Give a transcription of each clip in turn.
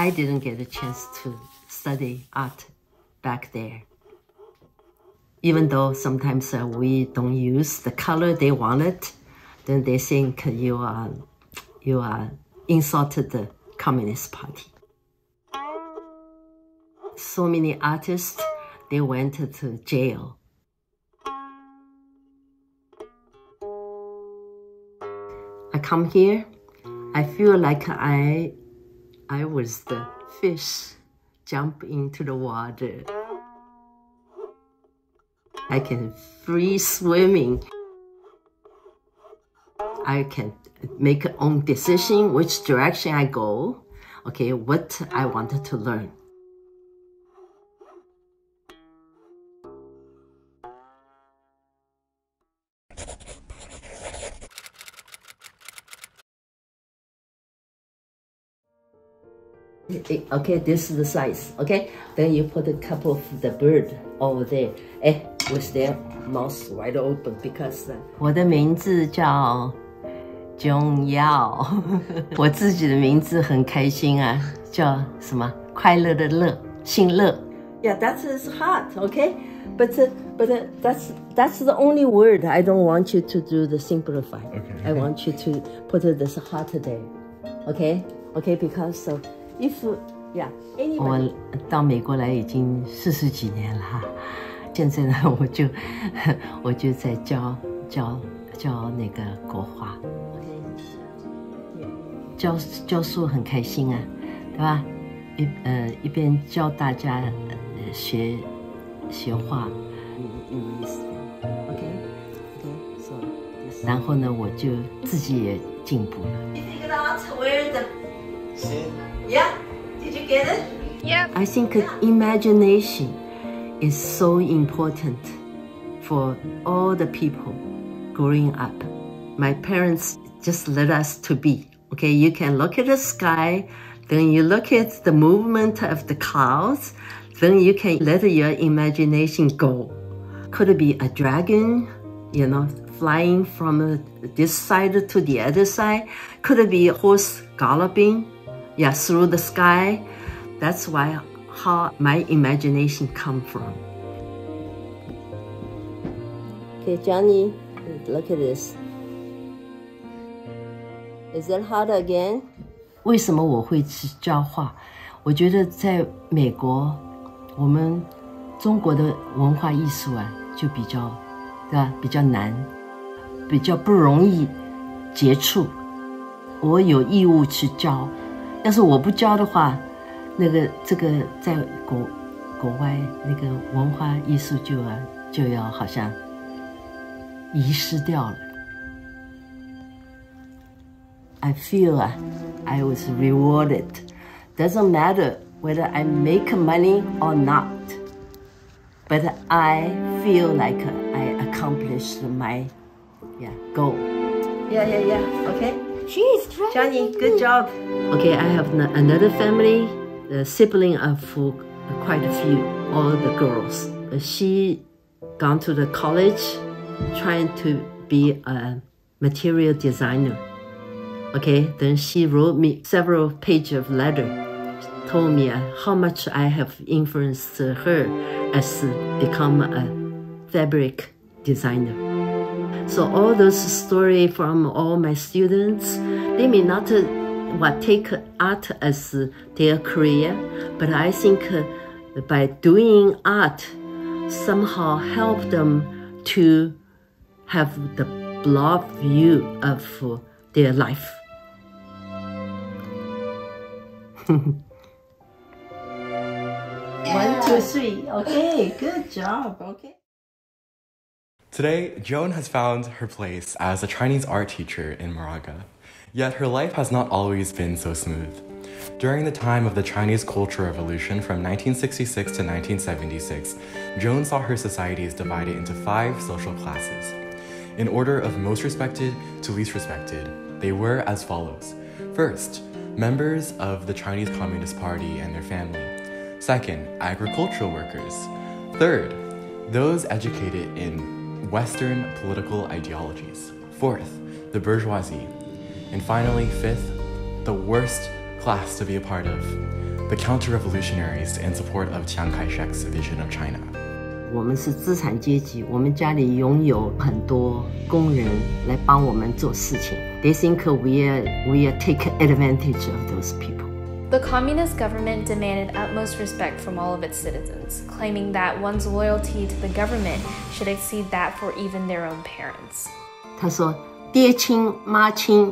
I didn't get a chance to study art back there. Even though sometimes uh, we don't use the color they wanted, then they think you are you are insulted the Communist Party. So many artists they went to jail. I come here, I feel like I I was the fish jump into the water. I can free swimming. I can make own decision which direction I go, okay, what I wanted to learn. Okay, this is the size. Okay, then you put a couple of the bird over there. Eh, with their mouth wide open because 我的名字叫钟耀，我自己的名字很开心啊，叫什么？快乐的乐，姓乐。Yeah, that is hard. Okay, but uh, but uh, that's that's the only word. I don't want you to do the simplify. Okay. I want you to put this hard there. Okay, okay, because uh, if yeah, 我到美国来已经四十几年了，现在呢，我就 我就在教教教那个国画，教教书很开心啊，对吧？一呃一边教大家呃学学画，OK OK so，然后呢，我就自己也进步了。You figured out where the Yeah, did you get it? Yep. I think imagination is so important for all the people growing up. My parents just let us to be. Okay, you can look at the sky, then you look at the movement of the clouds, then you can let your imagination go. Could it be a dragon, you know, flying from uh, this side to the other side? Could it be a horse galloping, yeah, through the sky? That's why how my imagination come from. Okay, Johnny, look at this. Is that hard again? 为什么我会去教画？我觉得在美国，我们中国的文化艺术啊，就比较，对吧？比较难，比较不容易接触。我有义务去教， 要是我不教的话，那个这个在国国外那个文化艺术就啊就要好像遗失掉了。I feel uh, I was rewarded. Doesn't matter whether I make money or not, but I feel like I accomplished my yeah goal. Yeah, yeah, yeah. Okay. Jeez, try Johnny, good job. Okay, I have another family, the sibling of quite a few, all the girls. She gone to the college, trying to be a material designer. Okay, then she wrote me several pages of letter, told me uh, how much I have influenced her as become a fabric designer. So all those story from all my students, they may not uh, what take art as their career, but I think uh, by doing art somehow help them to have the broad view of their life. One, two, three. Okay, good job. Okay. Today, Joan has found her place as a Chinese art teacher in Moraga. Yet her life has not always been so smooth. During the time of the Chinese Cultural Revolution from 1966 to 1976, Joan saw her society societies divided into five social classes. In order of most respected to least respected, they were as follows. First, members of the Chinese Communist Party and their family. Second, agricultural workers. Third, those educated in Western political ideologies. Fourth, the bourgeoisie. And finally, fifth, the worst class to be a part of, the counter-revolutionaries in support of Chiang Kai-shek's vision of China. 我们是资产阶级，我们家里拥有很多工人来帮我们做事情。They think we are we are take advantage of those people. The communist government demanded utmost respect from all of its citizens, claiming that one's loyalty to the government should exceed that for even their own parents. 他说：“爹亲妈亲，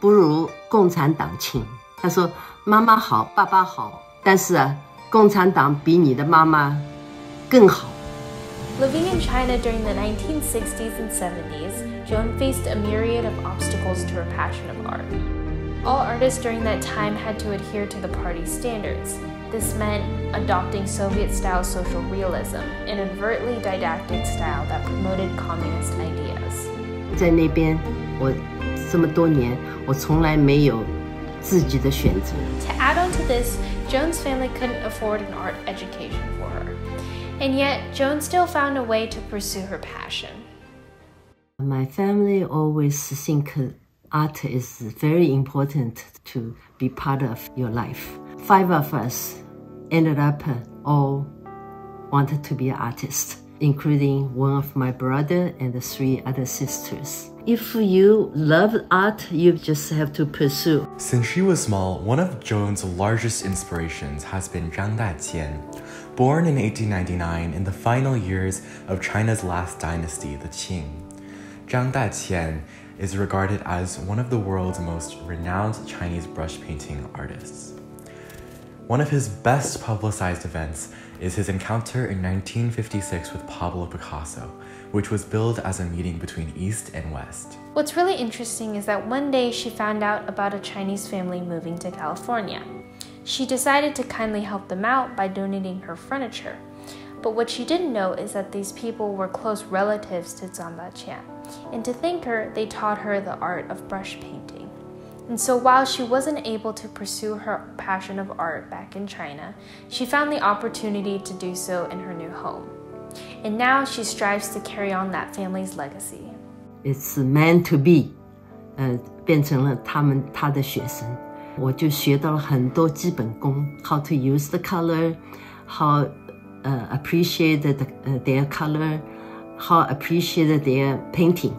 不如共产党亲。”他说：“妈妈好，爸爸好，但是啊，共产党比你的妈妈更好。” Living in China during the 1960s and 70s, Joan faced a myriad of obstacles to her passion of art. All artists during that time had to adhere to the party's standards. This meant adopting Soviet style social realism, an overtly didactic style that promoted communist ideas. 在那边，我这么多年，我从来没有自己的选择。To add on to this, Joan's family couldn't afford an art education for her. And yet, Joan still found a way to pursue her passion. My family always think art is very important to be part of your life. Five of us ended up all wanted to be an artist, including one of my brother and the three other sisters. If you love art, you just have to pursue. Since she was small, one of Joan's largest inspirations has been Zhang Daqian, Born in 1899 in the final years of China's last dynasty, the Qing, Zhang Daqian is regarded as one of the world's most renowned Chinese brush painting artists. One of his best publicized events is his encounter in 1956 with Pablo Picasso, which was billed as a meeting between East and West. What's really interesting is that one day she found out about a Chinese family moving to California. She decided to kindly help them out by donating her furniture. But what she didn't know is that these people were close relatives to Zhang Daqian, and to thank her, they taught her the art of brush painting. And so while she wasn't able to pursue her passion of art back in China, she found the opportunity to do so in her new home. And now she strives to carry on that family's legacy. It's meant to be，呃，变成了他们他的学生。我就学到了很多基本功，how to use the color, how uh, appreciate the, uh, their color, how appreciate their painting.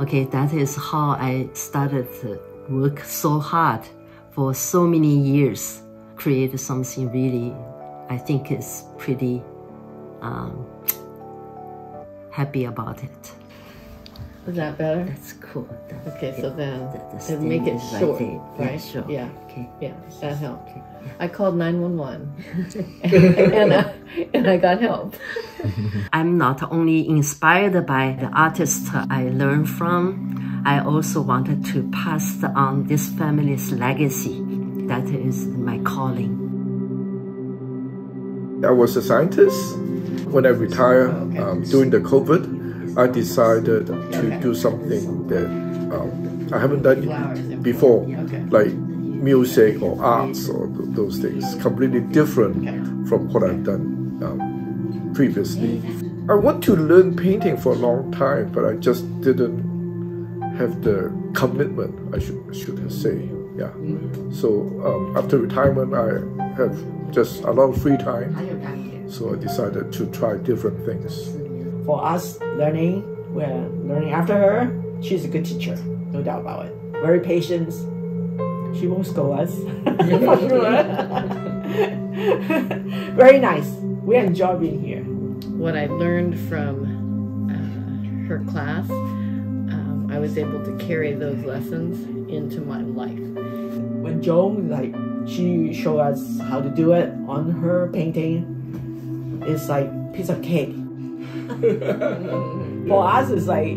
Okay, that is how I started to work so hard for so many years, create something really, I think is pretty um, happy about it. Is that better? That's cool. That, Okay, so then the, the and make it stain short, there. right? Yeah, sure. Yeah. Okay. Yeah, that helped. Okay. I called 911 and, I, and I got help. I'm not only inspired by the artists I learned from, I also wanted to pass on this family's legacy. That is my calling. I was a scientist. When I retired um, during the COVID, I decided to do something that um, I haven't done before, like music or arts or th- those things, completely different from what I've done um, previously. I want to learn painting for a long time, but I just didn't have the commitment. I should should say, yeah. So um, after retirement, I have just a lot of free time. So I decided to try different things. For us learning, we're learning after her. She's a good teacher, no doubt about it. Very patient. She won't scold us. Very nice. We enjoy being here. What I learned from uh, her class, um, I was able to carry those lessons into my life. When Joan, like, she showed us how to do it on her painting, it's like piece of cake. For us, it's like,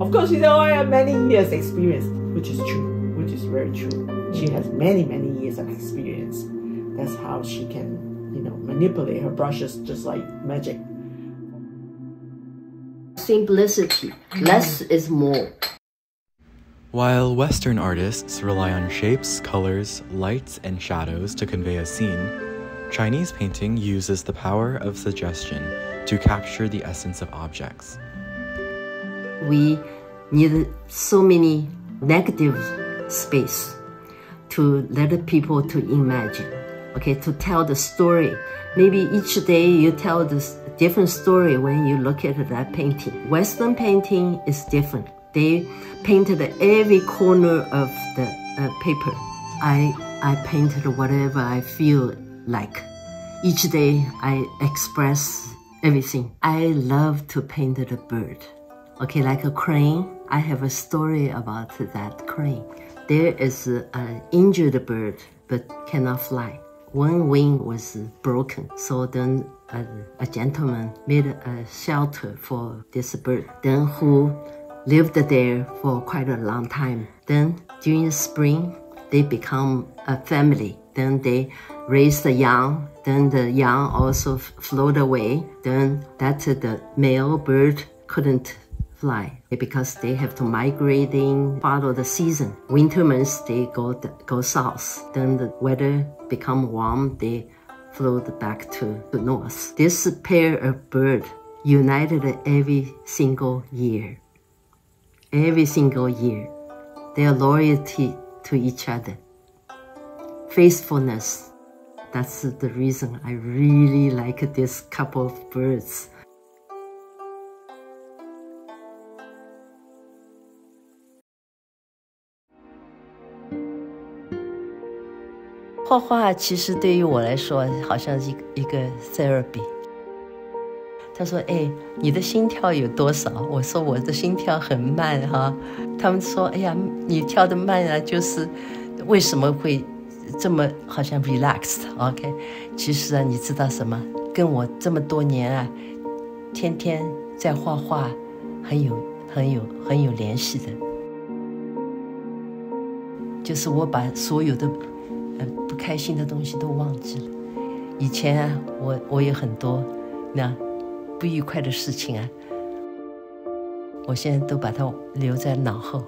of course, she said, oh, I have many years experience, which is true, which is very true. She has many, many years of experience. That's how she can, you know, manipulate her brushes just like magic. Simplicity. Less is more. While Western artists rely on shapes, colors, lights, and shadows to convey a scene, Chinese painting uses the power of suggestion to capture the essence of objects. We need so many negative space to let people to imagine, okay, to tell the story. Maybe each day you tell this different story when you look at that painting. Western painting is different. They painted every corner of the uh, paper. I, I painted whatever I feel like. Each day I express everything. I love to paint the bird. Okay, like a crane. I have a story about that crane. There is an injured bird but cannot fly. One wing was broken, so then a, a gentleman made a shelter for this bird. Then who lived there for quite a long time. Then during spring, they become a family. Then they raise the young. Then the young also float away. Then that uh, the male bird couldn't fly because they have to migrating, follow the season. Winter months they go go south. Then the weather become warm. They float back to the north. This pair of bird united every single year. Every single year, their loyalty to each other, faithfulness. That's the reason I really like this couple of birds. 画画其实对于我来说，好像一一个 therapy。他说：“哎，你的心跳有多少？”我说：“我的心跳很慢哈。”他们说：“哎呀，你跳的慢啊，就是为什么会这么好像 relaxed？OK？其实啊，你知道什么？跟我这么多年啊，天天在画画，很有很有很有联系的。就是我把所有的。”不开心的东西都忘记了。以前啊，我我有很多那不愉快的事情啊，我现在都把它留在脑后。